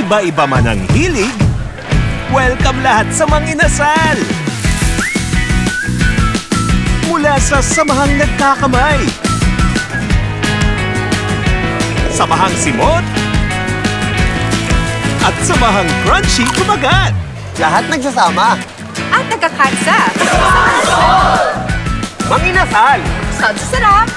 Iba-iba man ang hilig, welcome lahat sa Manginasal! Mula sa Samahang Nagkakamay, Samahang Simot, at Samahang Crunchy Kumagat! Lahat nagsasama. At nagkakansa. Manginasal! Sa sarap.